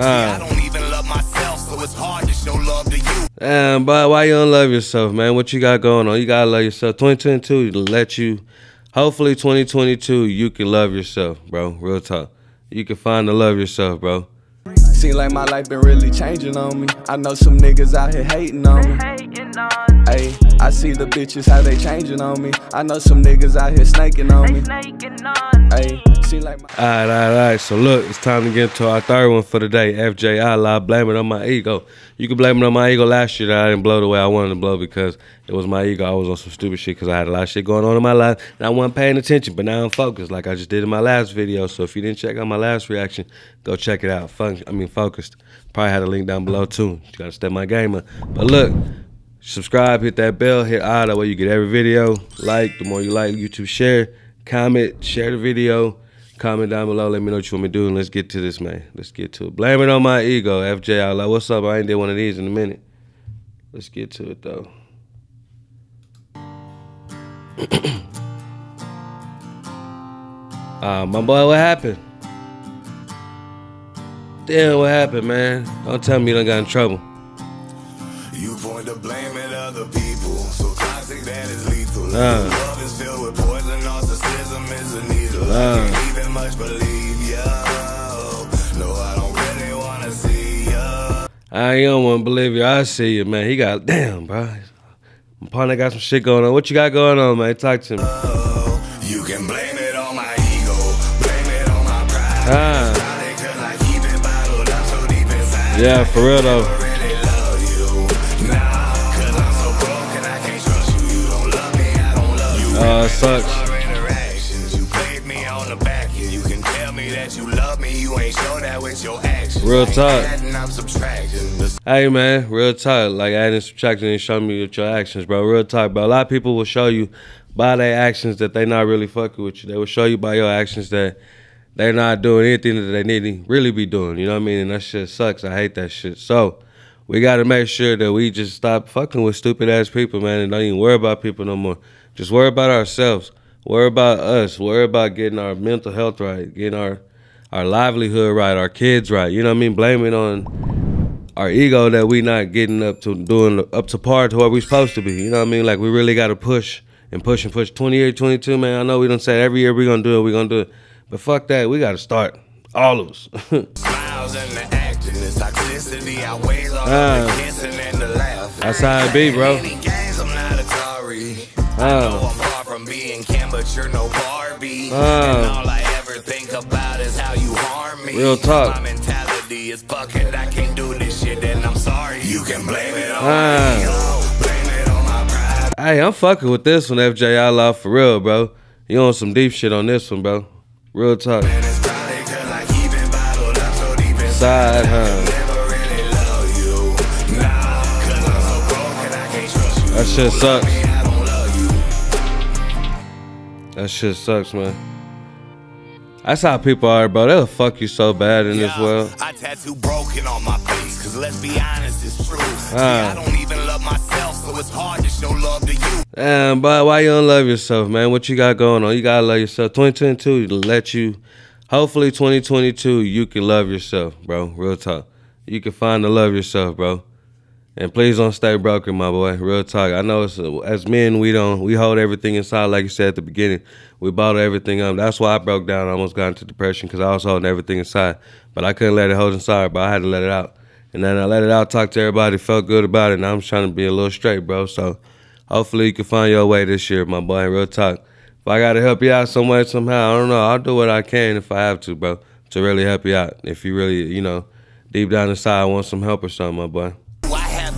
I don't even love myself, so it's hard to show love to you. Damn, but why you don't love yourself, man? What you got going on? You gotta love yourself. 2022 to let you. Hopefully, 2022 you can love yourself, bro. Real talk. You can find the love yourself, bro. Seem like my life been really changing on me. I know some niggas out here hating on me. Hey, I see the bitches how they changing on me. I know some niggas out here snaking on me. Hey, seem like my All right, all right, all right. So look, it's time to get into our third one for the day. FJ lie, blame it on my ego. You can blame it on my ego last year that I didn't blow the way I wanted to blow because it was my ego. I was on some stupid shit because I had a lot of shit going on in my life and I wasn't paying attention. But now I'm focused, like I just did in my last video. So if you didn't check out my last reaction, go check it out. Fun, I mean, focused. Probably had a link down below too. You gotta step my game up. But look, subscribe, hit that bell, hit all that way you get every video. Like, the more you like, YouTube share, comment, share the video. Comment down below. Let me know what you want me to do, and let's get to this, man. Let's get to it. Blame it on my ego, FJ. I like, what's up? I ain't did one of these in a minute. Let's get to it though. Ah, my boy, what happened? Damn, what happened, man? Don't tell me you done got in trouble. You point the blame other people, so toxic that is lethal. Uh. Love is filled with poison, narcissism is a needle. Uh. I can't even much believe. No, I don't really wanna see ya. I don't want to believe you. I see you, man. He got damn, bro. My partner got some shit going on. What you got going on, man? Talk to me. Oh, you can blame it on my ego, blame it on my pride. Ah. I keep it bottled up so deep inside. Yeah, for real though. Your actions. Real talk. Hey, man, real talk. Like adding subtracting and show me with your actions, bro. Real talk, bro. A lot of people will show you by their actions that they not really fucking with you. They will show you by your actions that they're not doing anything that they need to really be doing. You know what I mean? And that shit sucks. I hate that shit. So we got to make sure that we just stop fucking with stupid ass people, man, and don't even worry about people no more. Just worry about ourselves. Worry about us. Worry about getting our mental health right, getting our our livelihood right, our kids right. You know what I mean? Blaming on our ego that we not getting up to doing up to par to where we supposed to be. You know what I mean? Like we really got to push and push and push. 28, 22, man. I know we don't say every year we're gonna do it, We're gonna do it, but fuck that. We got to start. All of us. smiles and the acting, the ah. toxicity outweighs all the kissing and the laughing. That's how it be, bro. Games, I'm not Atari. I know I'm far from being Ken, but you're no Barbie. Ah. And all I ever think about is how you harm me. Real talk. My mentality is fuck it, I can't do this shit, and I'm sorry. You can blame it on Ah. my ego, blame it on my pride. hey, I'm fucking with this one, FJ Outlaw, for real, bro. You on some deep shit on this one, bro. Real talk. And it's probably 'cause I keep it bottled up so deep inside. Side, huh? Really love you. Nah, 'cause I'm so broke and I can't trust you. That shit sucks. That shit sucks, man. That's how people are, bro. They'll fuck you so bad in this world. I tattoo broken on my face, cause let's be honest, it's true. See, Ah. I don't even love myself, so it's hard to show love to you. Damn, but why you don't love yourself, man? What you got going on? You gotta love yourself. 2022 to let you. Hopefully, 2022 you can love yourself, bro. Real talk. You can find the love yourself, bro. And please don't stay broken, my boy. Real talk. I know it's, as men we don't we hold everything inside, like you said at the beginning. We bottle everything up. That's why I broke down. I almost got into depression because I was holding everything inside, but I couldn't let it hold inside. But I had to let it out, and then I let it out. Talked to everybody, felt good about it, and I'm trying to be a little straight, bro. So hopefully you can find your way this year, my boy. Real talk. If I gotta help you out some way, somehow, I don't know. I'll do what I can if I have to, bro, to really help you out. If you really, you know, deep down inside want some help or something, my boy.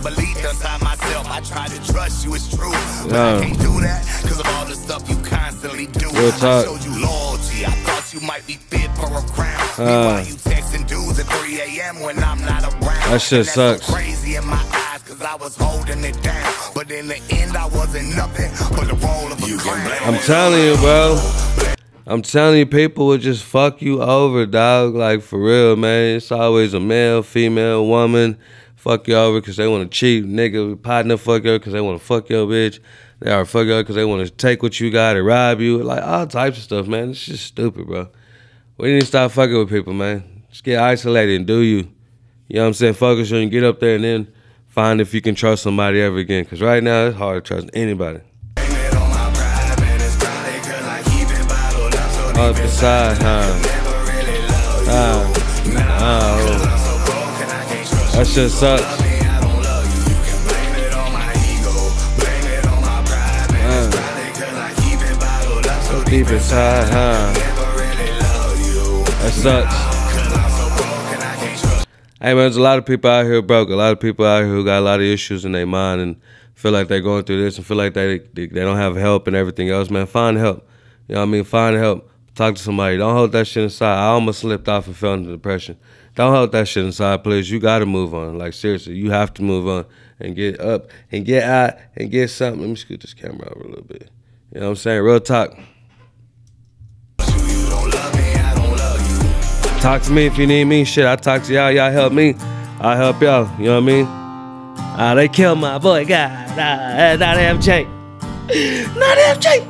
I have belief inside myself. I try to trust you, it's true. But Yeah. I can't do that because of all the stuff you constantly do. Real talk. I showed you loyalty. I thought you might be fit for a crown. Uh. Meanwhile, you texting dudes at 3 a.m. when I'm not around. That shit And that's so sucks. crazy in my eyes because I was holding it down. But in the end, I wasn't nothing but the role of a clown. I'm telling you, bro. I'm telling you, people will just fuck you over, dog. Like for real, man. It's always a male, female, woman fuck you over because they want to cheat. Nigga, partner fuck you because they want to fuck your bitch. They are fuck you because they want to take what you got and rob you. Like all types of stuff, man. It's just stupid, bro. We need to stop fucking with people, man. Just get isolated and do you. You know what I'm saying? Focus on get up there and then find if you can trust somebody ever again. Cause right now it's hard to trust anybody. Up huh? never really that shit sucks. Deep inside, huh? That sucks. Hey man, there's a lot of people out here broke. A lot of people out here who got a lot of issues in their mind and feel like they're going through this and feel like they they, they don't have help and everything else. Man, find help. You know what I mean? Find help. Talk to somebody. Don't hold that shit inside. I almost slipped off and fell into depression. Don't hold that shit inside, please. You got to move on. Like seriously, you have to move on and get up and get out and get something. Let me scoot this camera over a little bit. You know what I'm saying? Real talk. Talk to me if you need me. Shit, I talk to y'all. Y'all help me. I help y'all. You know what I mean? Ah, they killed my boy. God, nah, not FJ. Not FJ.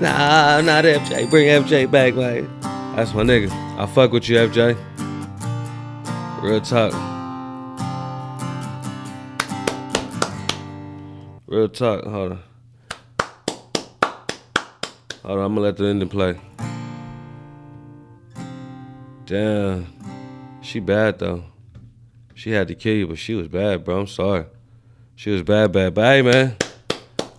Nah, not FJ. Bring FJ back, man. That's my nigga. I fuck with you, FJ. Real talk. Real talk. Hold on. Hold on. I'm gonna let the ending play. Damn. She bad though. She had to kill you, but she was bad, bro. I'm sorry. She was bad, bad. But hey, man,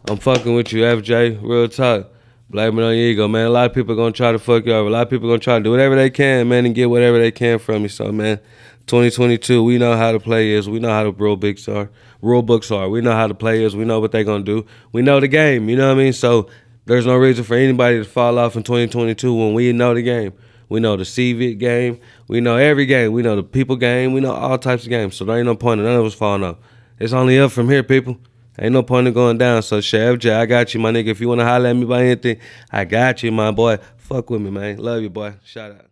I'm fucking with you, FJ. Real talk. Blame it on your ego, man. A lot of people are gonna try to fuck you over. A lot of people are gonna try to do whatever they can, man, and get whatever they can from you. So, man, 2022, we know how to play is. We know how the rule books are. Rule books are. We know how to play is. We know what they're gonna do. We know the game. You know what I mean? So there's no reason for anybody to fall off in 2022 when we know the game. We know the CVIT game. We know every game. We know the people game. We know all types of games. So there ain't no point in none of us falling off. It's only up from here, people. Ain't no point in going down. So FJ, I got you, my nigga. If you wanna holler at me about anything, I got you, my boy. Fuck with me, man. Love you, boy. Shout out.